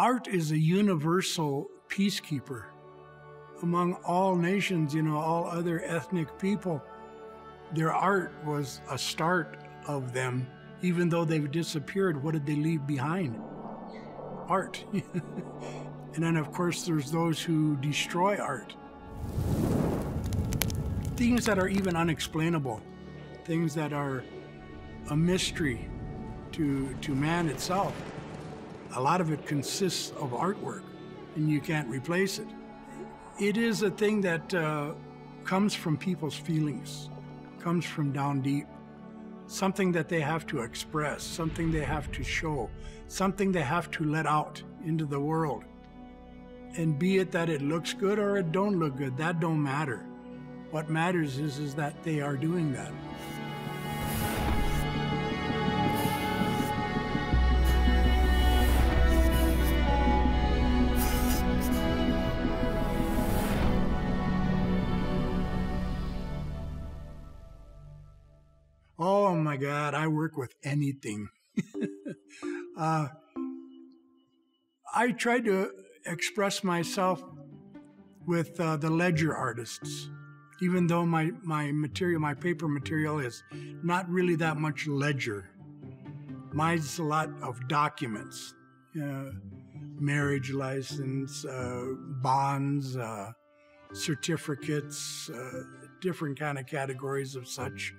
art is a universal peacekeeper among all nations, you know, all other ethnic people. Their art was a start of them. Even though they've disappeared, what did they leave behind? Art. and then, of course, there's those who destroy art. Things that are even unexplainable, things that are a mystery to, to man itself. A lot of it consists of artwork, and you can't replace it. It is a thing that uh, comes from people's feelings, comes from down deep. Something that they have to express, something they have to show, something they have to let out into the world. And be it that it looks good or it don't look good, that don't matter. What matters is, is that they are doing that. God, I work with anything. uh, I try to express myself with uh, the ledger artists, even though my, my material, my paper material is not really that much ledger. Mine's a lot of documents, uh, marriage license, uh, bonds, uh, certificates, uh, different kind of categories of such.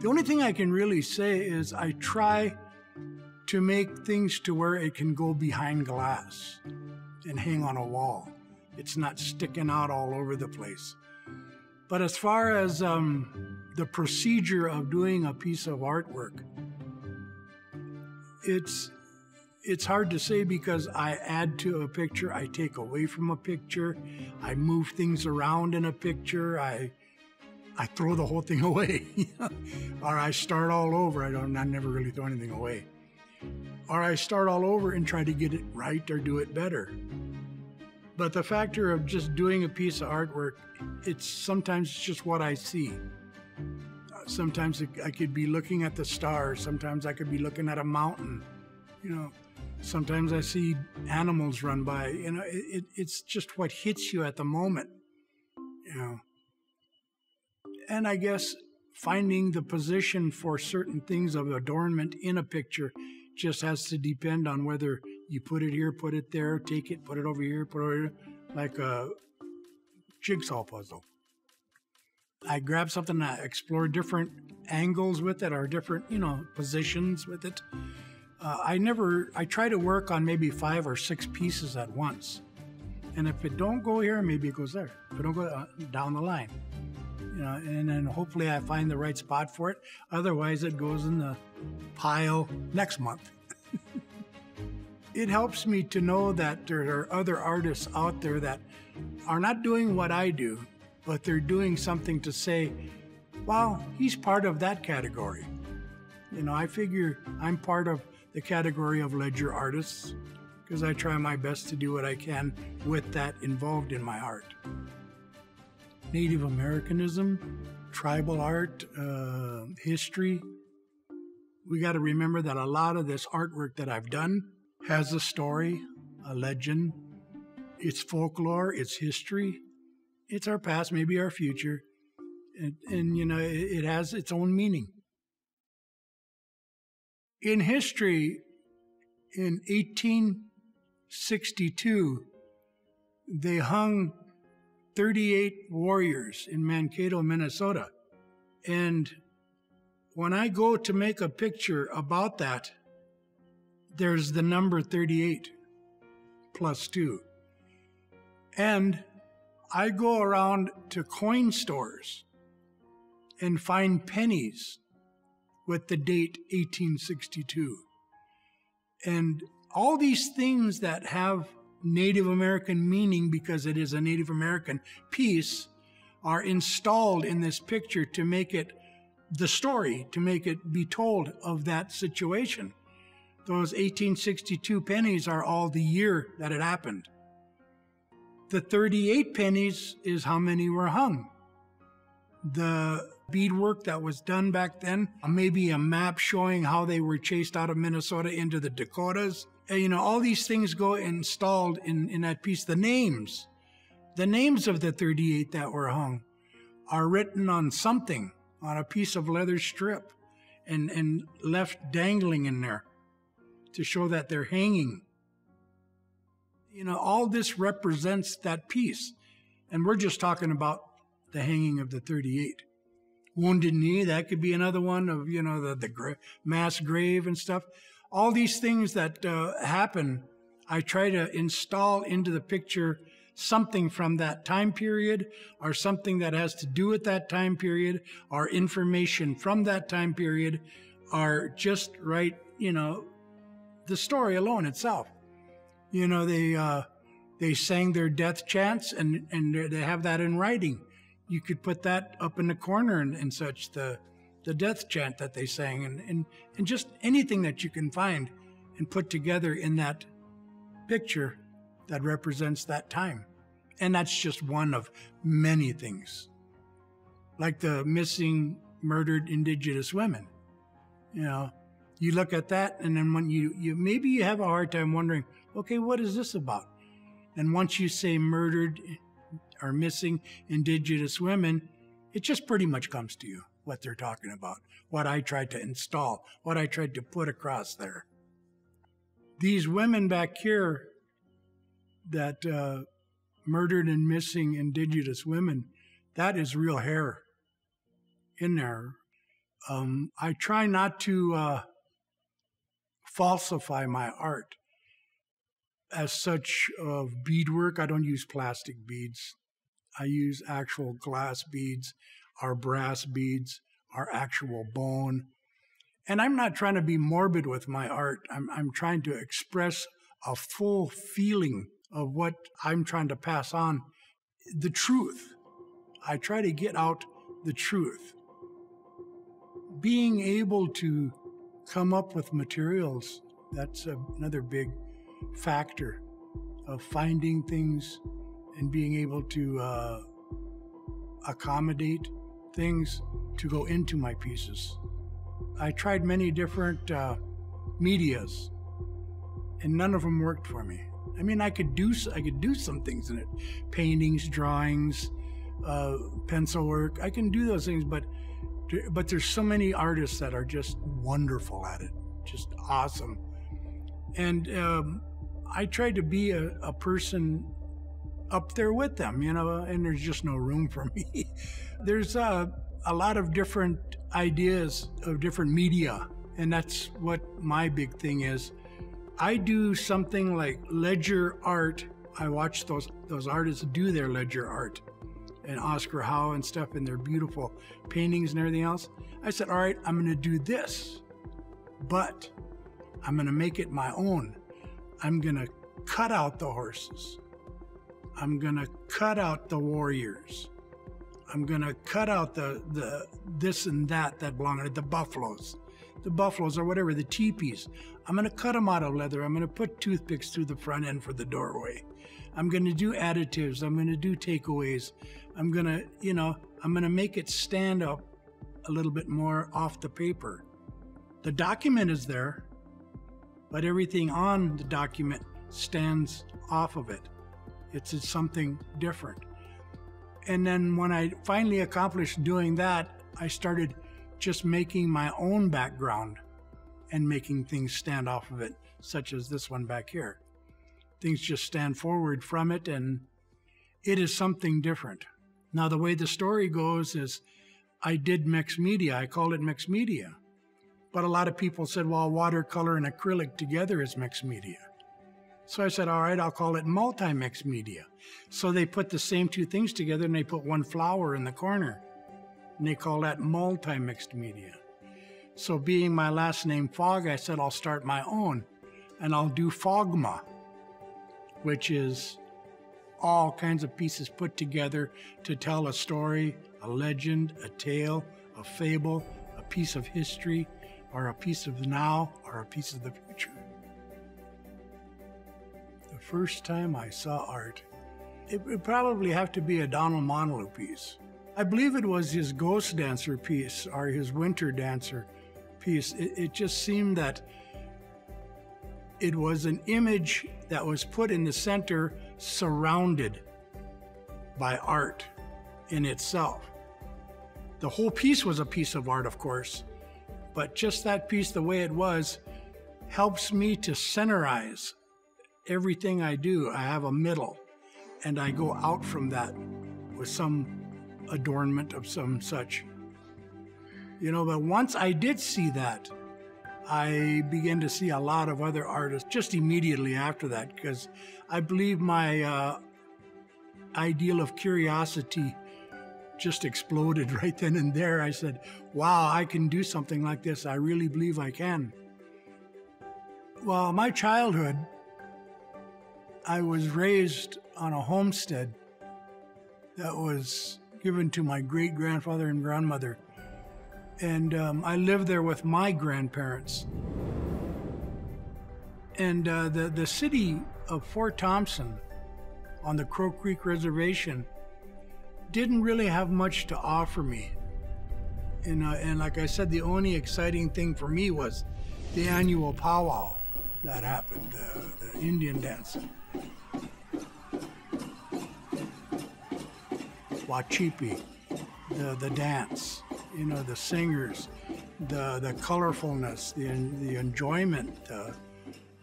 The only thing I can really say is I try to make things to where it can go behind glass and hang on a wall. It's not sticking out all over the place. But as far as um, the procedure of doing a piece of artwork, it's it's hard to say because I add to a picture, I take away from a picture, I move things around in a picture, I I throw the whole thing away. or I start all over. I don't I never really throw anything away. Or I start all over and try to get it right or do it better. But the factor of just doing a piece of artwork, it's sometimes just what I see. Sometimes I could be looking at the stars. Sometimes I could be looking at a mountain. You know, sometimes I see animals run by. You know, it, it's just what hits you at the moment. You know, and I guess finding the position for certain things of adornment in a picture just has to depend on whether you put it here, put it there, take it, put it over here, put it over here, like a jigsaw puzzle. I grab something, I explore different angles with it or different, you know, positions with it. Uh, I never, I try to work on maybe five or six pieces at once. And if it don't go here, maybe it goes there. If it don't go uh, down the line know, and then hopefully I find the right spot for it. Otherwise, it goes in the pile next month. it helps me to know that there are other artists out there that are not doing what I do, but they're doing something to say, wow, he's part of that category. You know, I figure I'm part of the category of ledger artists because I try my best to do what I can with that involved in my art. Native Americanism, tribal art, uh, history. We got to remember that a lot of this artwork that I've done has a story, a legend. It's folklore, it's history, it's our past, maybe our future. And, and you know, it, it has its own meaning. In history, in 1862, they hung 38 warriors in Mankato, Minnesota. And when I go to make a picture about that, there's the number 38 plus 2. And I go around to coin stores and find pennies with the date 1862. And all these things that have Native American meaning because it is a Native American piece are installed in this picture to make it the story, to make it be told of that situation. Those 1862 pennies are all the year that it happened. The 38 pennies is how many were hung. The beadwork that was done back then, maybe a map showing how they were chased out of Minnesota into the Dakotas, Uh, you know, all these things go installed in, in that piece. The names, the names of the 38 that were hung are written on something, on a piece of leather strip and, and left dangling in there to show that they're hanging. You know, all this represents that piece. And we're just talking about the hanging of the 38. Wounded Knee, that could be another one of, you know, the, the gra- mass grave and stuff. All these things that uh, happen, I try to install into the picture something from that time period or something that has to do with that time period or information from that time period or just right, you know, the story alone itself. You know, they, uh, they sang their death chants and, and they have that in writing. You could put that up in the corner and, and such, the, the death chant that they sang and, and, and just anything that you can find and put together in that picture that represents that time. And that's just one of many things. Like the missing, murdered indigenous women. You know, you look at that and then when you, you maybe you have a hard time wondering, okay, what is this about? And once you say murdered eh, or missing indigenous women, it just pretty much comes to you what they're talking about, what I tried to install, what I tried to put across there. These women back here that uh, murdered and missing indigenous women, that is real hair in there. Um, I try not to uh, falsify my art as such of beadwork. I don't use plastic beads. I use actual glass beads, our brass beads, our actual bone. And I'm not trying to be morbid with my art. I'm, I'm trying to express a full feeling of what I'm trying to pass on the truth. I try to get out the truth. Being able to come up with materials, that's another big factor of finding things and being able to uh, accommodate things to go into my pieces. I tried many different uh, medias, and none of them worked for me. I mean, I could do I could do some things in it, paintings, drawings, uh, pencil work. I can do those things, but but there's so many artists that are just wonderful at it, just awesome. And um, I tried to be a, a person up there with them, you know, and there's just no room for me. there's a, a lot of different ideas of different media, and that's what my big thing is. I do something like ledger art. I watch those those artists do their ledger art, and Oscar Howe and stuff, and their beautiful paintings and everything else. I said, all right, I'm going to do this, but I'm going to make it my own. I'm going to cut out the horses. I'm going to cut out the warriors. I'm going to cut out the, the this and that that belong to the buffaloes the buffaloes or whatever, the teepees. I'm going to cut them out of leather. I'm going to put toothpicks through the front end for the doorway. I'm going to do additives. I'm going to do takeaways. I'm going to, you know, I'm going to make it stand up a little bit more off the paper. The document is there, but everything on the document stands off of it. It's something different. And then when I finally accomplished doing that, I started just making my own background and making things stand off of it, such as this one back here. Things just stand forward from it, and it is something different. Now, the way the story goes is I did mixed media. I called it mixed media. But a lot of people said, well, watercolor and acrylic together is mixed media. So I said, all right, I'll call it multi mixed media. So they put the same two things together and they put one flower in the corner and they call that multi mixed media. So, being my last name Fogg, I said I'll start my own and I'll do Fogma, which is all kinds of pieces put together to tell a story, a legend, a tale, a fable, a piece of history, or a piece of the now, or a piece of the future. The first time I saw art, it would probably have to be a Donald Montileaux piece. I believe it was his Ghost Dancer piece or his Winter Dancer piece. It, it just seemed that it was an image that was put in the center, surrounded by art in itself. The whole piece was a piece of art, of course, but just that piece, the way it was, helps me to centerize everything I do. I have a middle, and I go out from that with some adornment of some such. You know, but once I did see that, I began to see a lot of other artists just immediately after that because I believe my uh, ideal of curiosity just exploded right then and there. I said, wow, I can do something like this. I really believe I can. Well, my childhood, I was raised on a homestead that was given to my great grandfather and grandmother. And um, I lived there with my grandparents. And uh, the, the city of Fort Thompson on the Crow Creek Reservation didn't really have much to offer me. And, uh, and like I said, the only exciting thing for me was the annual powwow that happened, uh, the Indian dance. Wachipi, the, the dance, you know, the singers, the, the colorfulness, the, the enjoyment, uh,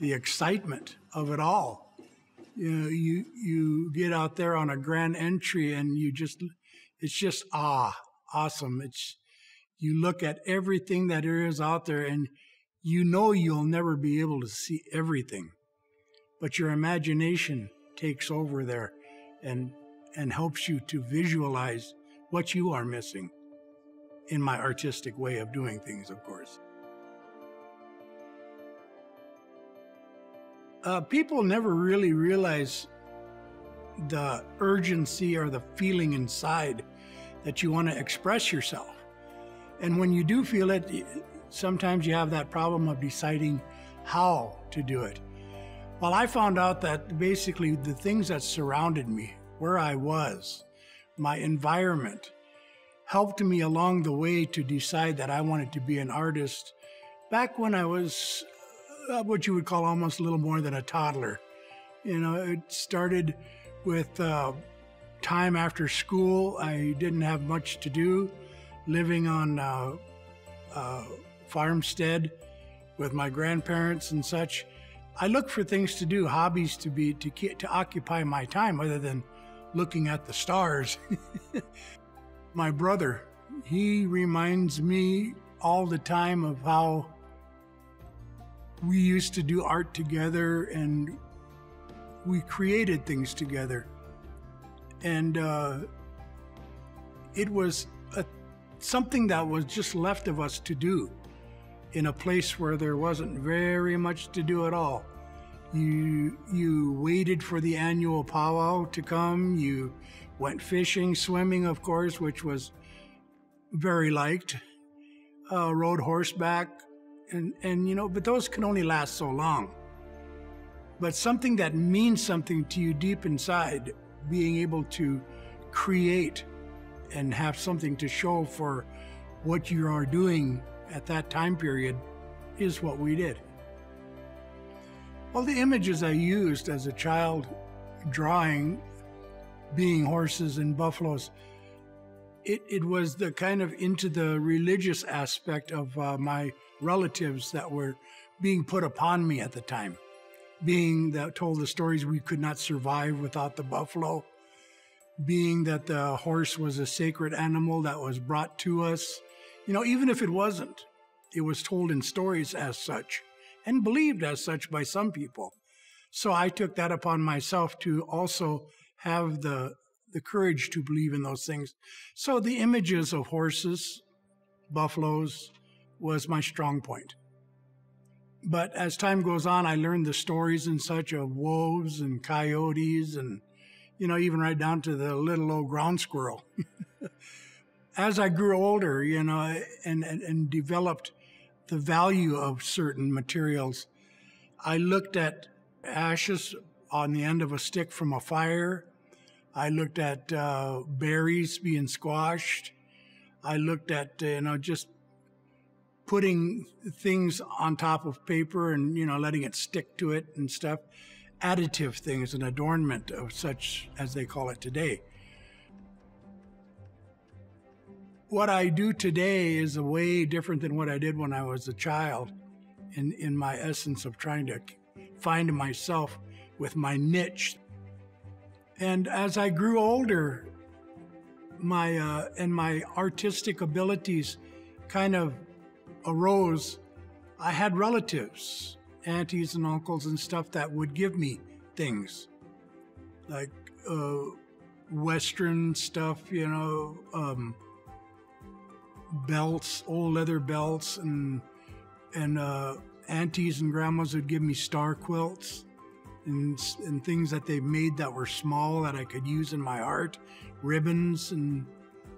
the excitement of it all you know, you you get out there on a grand entry and you just it's just ah awesome. It's you look at everything that there is out there and you know you'll never be able to see everything. But your imagination takes over there and and helps you to visualize what you are missing in my artistic way of doing things, of course. uh, people never really realize the urgency or the feeling inside that you want to express yourself. And when you do feel it, sometimes you have that problem of deciding how to do it. Well, I found out that basically the things that surrounded me, where I was, my environment, helped me along the way to decide that I wanted to be an artist back when I was uh, what you would call almost a little more than a toddler. You know, it started with uh, time after school. I didn't have much to do, living on uh, uh, farmstead with my grandparents and such. I look for things to do, hobbies to be to to occupy my time, other than looking at the stars. my brother, he reminds me all the time of how we used to do art together and we created things together. And uh, it was a, something that was just left of us to do in a place where there wasn't very much to do at all. You, you waited for the annual powwow to come. You went fishing, swimming, of course, which was very liked. Uh, rode horseback, and and you know but those can only last so long but something that means something to you deep inside being able to create and have something to show for what you are doing at that time period is what we did. Well the images i used as a child drawing being horses and buffaloes it, it was the kind of into the religious aspect of uh, my relatives that were being put upon me at the time, being that told the stories we could not survive without the buffalo, being that the horse was a sacred animal that was brought to us. You know, even if it wasn't, it was told in stories as such and believed as such by some people. So I took that upon myself to also have the the courage to believe in those things. So the images of horses, buffaloes, was my strong point. But as time goes on, I learned the stories and such of wolves and coyotes and, you know, even right down to the little old ground squirrel. as I grew older, you know, and, and, and developed the value of certain materials, I looked at ashes on the end of a stick from a fire. I looked at uh, berries being squashed. I looked at, uh, you know, just putting things on top of paper and, you know, letting it stick to it and stuff. Additive things, an adornment of such as they call it today. What I do today is a way different than what I did when I was a child in, in my essence of trying to find myself with my niche. And as I grew older, my uh, and my artistic abilities kind of arose. I had relatives, aunties and uncles and stuff that would give me things like uh, Western stuff, you know, um, belts, old leather belts, and and uh, aunties and grandmas would give me star quilts and, and things that they made that were small that I could use in my art, ribbons and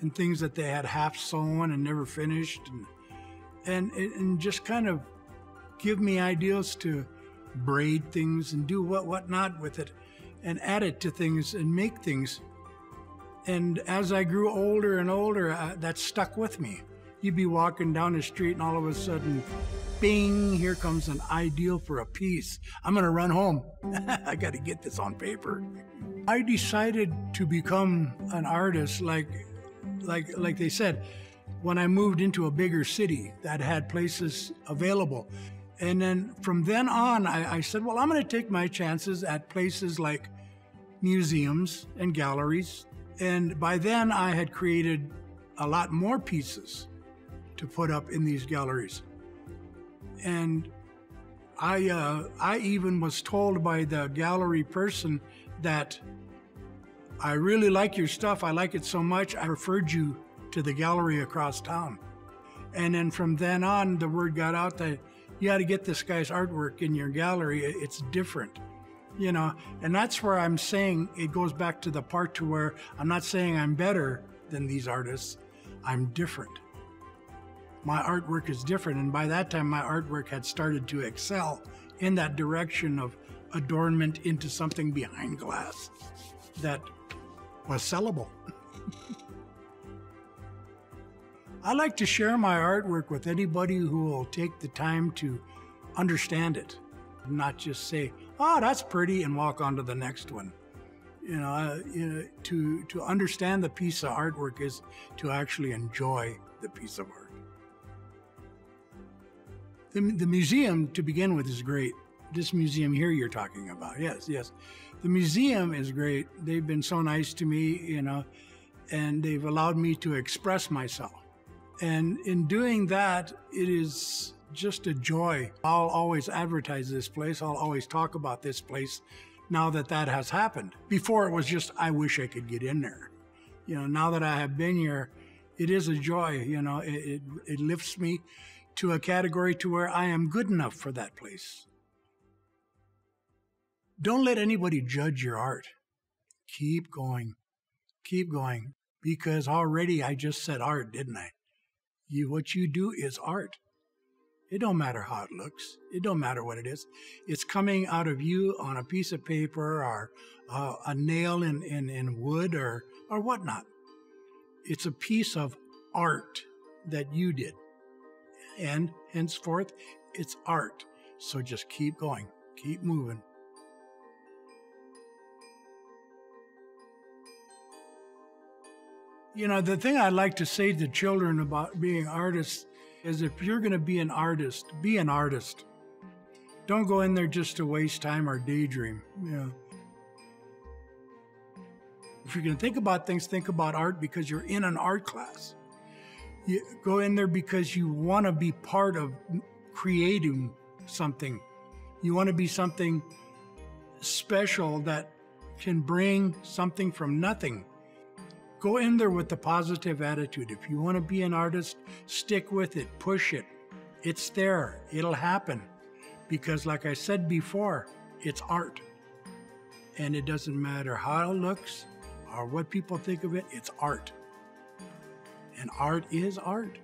and things that they had half sewn and never finished, and and and just kind of give me ideas to braid things and do what what not with it, and add it to things and make things. And as I grew older and older, that stuck with me. You'd be walking down the street, and all of a sudden, bing, here comes an ideal for a piece. I'm going to run home. I got to get this on paper. I decided to become an artist like like like they said when I moved into a bigger city that had places available. And then from then on, I, I said, well, I'm going to take my chances at places like museums and galleries. And by then, I had created a lot more pieces to put up in these galleries and I uh, I even was told by the gallery person that I really like your stuff. I like it so much. I referred you to the gallery across town, and then from then on, the word got out that you got to get this guy's artwork in your gallery. It's different, you know. And that's where I'm saying it goes back to the part to where I'm not saying I'm better than these artists. I'm different my artwork is different. And by that time, my artwork had started to excel in that direction of adornment into something behind glass that was sellable. I like to share my artwork with anybody who will take the time to understand it, not just say, "Oh, that's pretty," and walk on to the next one. You know, uh, you know, to to understand the piece of artwork is to actually enjoy the piece of art. The, the museum, to begin with, is great. This museum here you're talking about. Yes, yes. The museum is great. They've been so nice to me, you know, and they've allowed me to express myself. And in doing that, it is just a joy. I'll always advertise this place. I'll always talk about this place now that that has happened. Before it was just, I wish I could get in there. You know, now that I have been here, it is a joy. You know, it, it, it lifts me to a category to where I am good enough for that place. Don't let anybody judge your art. Keep going. Keep going. Because already I just said art, didn't I? You, what you do is art. It don't matter how it looks. It don't matter what it is. It's coming out of you on a piece of paper or uh, a nail in, in, in wood or, or whatnot. It's a piece of art that you did and henceforth it's art. So just keep going, keep moving. You know, the thing I'd like to say to children about being artists is if you're going to be an artist, be an artist. Don't go in there just to waste time or daydream. If you're going to think about things, think about art because you're in an art class. You go in there because you want to be part of creating something. You want to be something special that can bring something from nothing. Go in there with the positive attitude. If you want to be an artist, stick with it, push it. It's there, it'll happen. Because, like I said before, it's art. And it doesn't matter how it looks or what people think of it, it's art and art is art.